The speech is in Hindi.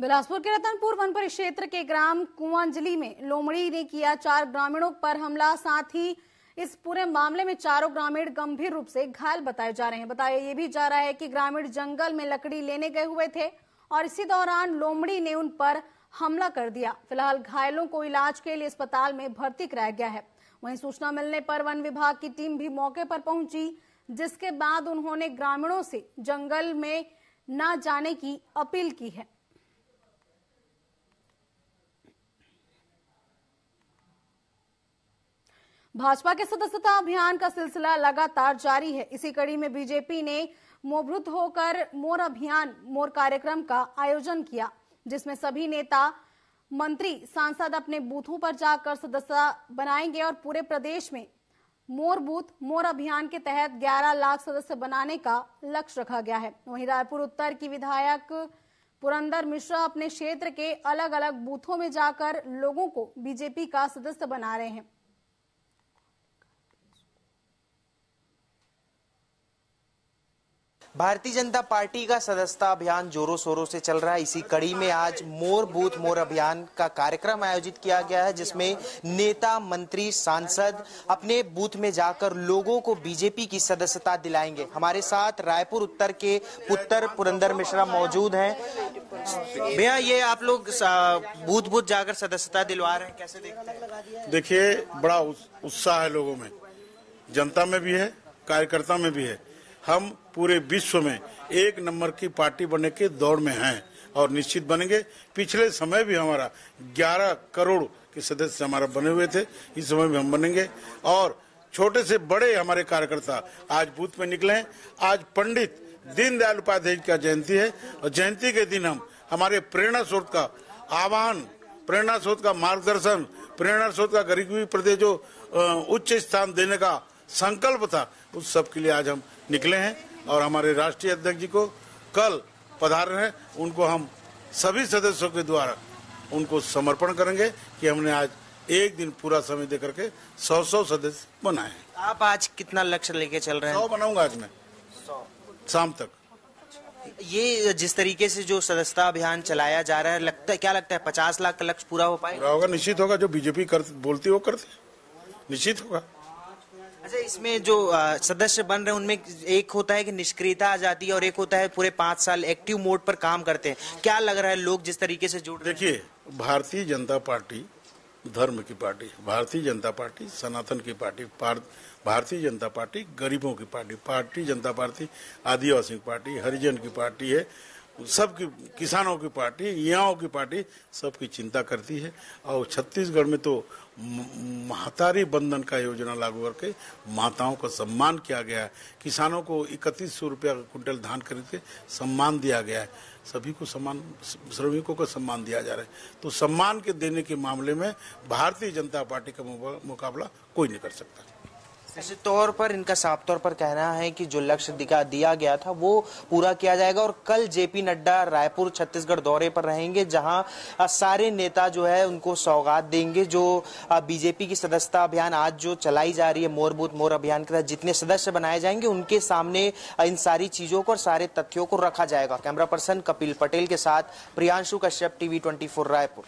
बिलासपुर के रतनपुर वन परिक्षेत्र के ग्राम कुआंजलि में लोमड़ी ने किया चार ग्रामीणों पर हमला। साथ ही इस पूरे मामले में चारों ग्रामीण गंभीर रूप से घायल बताए जा रहे हैं। बताया ये भी जा रहा है कि ग्रामीण जंगल में लकड़ी लेने गए हुए थे और इसी दौरान लोमड़ी ने उन पर हमला कर दिया। फ़िलहाल घायलों को इलाज के लिए अस्पताल में भर्ती कराया गया है। वहीं सूचना मिलने पर वन विभाग की टीम भी मौके पर पहुँची, जिसके बाद उन्होंने ग्रामीणों से जंगल में न जाने की अपील की है। भाजपा के सदस्यता अभियान का सिलसिला लगातार जारी है। इसी कड़ी में बीजेपी ने मोभृत होकर मोर अभियान, मोर कार्यक्रम का आयोजन किया, जिसमें सभी नेता, मंत्री, सांसद अपने बूथों पर जाकर सदस्यता बनाएँगे और पूरे प्रदेश में मोर बूथ, मोर अभियान के तहत 11 लाख सदस्य बनाने का लक्ष्य रखा गया है। वहीं रायपुर उत्तर की विधायक पुरंदर मिश्रा अपने क्षेत्र के अलग अलग बूथों में जाकर लोगों को बीजेपी का सदस्य बना रहे हैं। भारतीय जनता पार्टी का सदस्यता अभियान जोरों शोरों से चल रहा है। इसी कड़ी में आज मोर बूथ मोर अभियान का कार्यक्रम आयोजित किया गया है, जिसमें नेता, मंत्री, सांसद अपने बूथ में जाकर लोगों को बीजेपी की सदस्यता दिलाएँगे। हमारे साथ रायपुर उत्तर के पुत्र पुरंदर मिश्रा मौजूद हैं। भैया, ये आप लोग बूथ बूथ जाकर सदस्यता दिलवा रहे हैं, कैसे देखते हैं? देखिए, बड़ा उत्साह है लोगों में। जनता में भी है, कार्यकर्ता में भी है। हम पूरे विश्व में एक नंबर की पार्टी बनने के दौड़ में हैं और निश्चित बनेंगे। पिछले समय भी हमारा 11 करोड़ के सदस्य हमारा बने हुए थे। इस समय भी हम बनेंगे। और छोटे से बड़े हमारे कार्यकर्ता आज बूथ में निकले हैं। आज पंडित दीनदयाल उपाध्याय का जयंती है। और जयंती के दिन हम हमारे प्रेरणा स्रोत का आह्वान, प्रेरणा स्रोत का मार्गदर्शन, प्रेरणा स्रोत का गरीबी प्रदेश जो उच्च स्थान देने का संकल्प था। उस सब के लिए आज हम निकले हैं और हमारे राष्ट्रीय अध्यक्ष जी को कल पधार रहे हैं। उनको हम सभी सदस्यों के द्वारा उनको समर्पण करेंगे कि हमने आज एक दिन पूरा समय दे करके सौ सौ सदस्य बनाए आप आज कितना लक्ष्य लेके चल रहे हैं? सौ बनाऊँगा आज मैं। शाम तक। ये जिस तरीके से जो सदस्यता अभियान चलाया जा रहा है लगता है क्या लगता है पचास लाख का लक्ष्य पूरा हो पाएगा? होगा निश्चित होगा। जो बीजेपी कर बोलती वो करती निश्चित होगा। अच्छा इसमें जो सदस्य बन रहे हैं, उनमें एक होता है कि निष्क्रियता आ जाती है और एक होता है पूरे पाँच साल एक्टिव मोड पर काम करते हैं। क्या लग रहा है लोग जिस तरीके से जुड़ देखिए, भारतीय जनता पार्टी, धर्म की पार्टी, भारतीय जनता पार्टी, सनातन की पार्टी भारतीय जनता पार्टी, गरीबों की पार्टी भारतीय जनता पार्टी आदिवासी की पार्टी, हरिजन की पार्टी है। सबकी, किसानों की पार्टी, युवाओं की पार्टी सबकी चिंता करती है। और छत्तीसगढ़ में तो महतारी बंधन का योजना लागू करके माताओं का सम्मान किया गया है। किसानों को इकतीस सौ रुपया कुंटल धान खरीद के सम्मान दिया गया है। सभी को सम्मान, श्रमिकों को सम्मान दिया जा रहा है। तो सम्मान के देने के मामले में भारतीय जनता पार्टी का मुकाबला कोई नहीं कर सकता। निश्चित तौर पर इनका साफ़ तौर पर कहना है कि जो लक्ष्य दिखा दिया गया था, वो पूरा किया जाएगा और कल जेपी नड्डा रायपुर छत्तीसगढ़ दौरे पर रहेंगे, जहाँ सारे नेता जो है उनको सौगात देंगे, जो बीजेपी की सदस्यता अभियान आज जो चलाई जा रही है, मोर बूथ, मोर अभियान के तहत जितने सदस्य बनाए जाएँगे, उनके सामने इन सारी चीज़ों को और सारे तथ्यों को रखा जाएगा। कैमरा पर्सन कपिल पटेल के साथ प्रियांशु कश्यप, टीवी ट्वेंटी रायपुर।